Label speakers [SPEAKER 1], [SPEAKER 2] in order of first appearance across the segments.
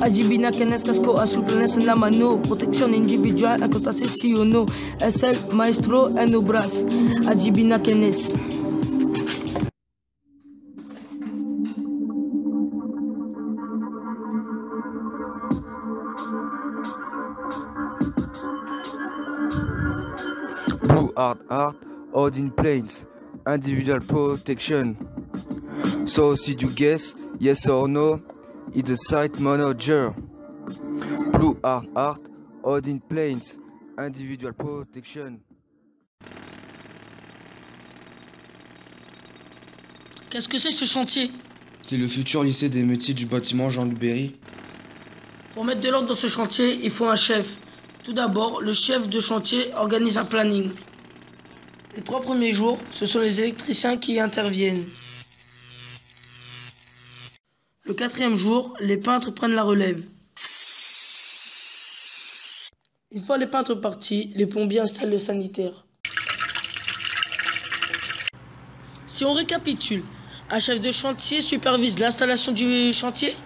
[SPEAKER 1] Ajibina kenes casco azul plenes en la mano Protección individual acostarse sí o no Es el maestro en los brazos Ajibina kenes.
[SPEAKER 2] Blue Hard Heart, Odin Planes, Individual Protection. So, did you guess, yes or no, it's the site manager. Blue Hard Heart, Odin Planes, Individual Protection.
[SPEAKER 1] Qu'est-ce que c'est ce chantier?
[SPEAKER 3] C'est le futur lycée des métiers du bâtiment Jean-Luc Berry.
[SPEAKER 1] Pour mettre de l'ordre dans ce chantier, il faut un chef. Tout d'abord, le chef de chantier organise un planning. Les trois premiers jours, ce sont les électriciens qui interviennent. Le quatrième jour, les peintres prennent la relève. Une fois les peintres partis, les plombiers installent le sanitaire. Si on récapitule, un chef de chantier supervise l'installation du chantier,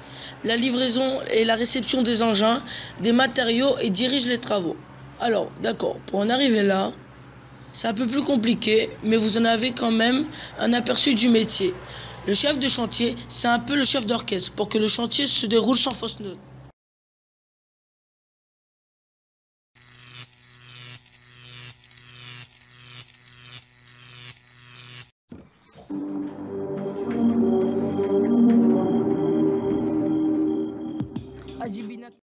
[SPEAKER 1] la livraison et la réception des engins, des matériaux et dirige les travaux. Alors, d'accord, pour en arriver là, c'est un peu plus compliqué, mais vous en avez quand même un aperçu du métier. Le chef de chantier, c'est un peu le chef d'orchestre pour que le chantier se déroule sans fausse note.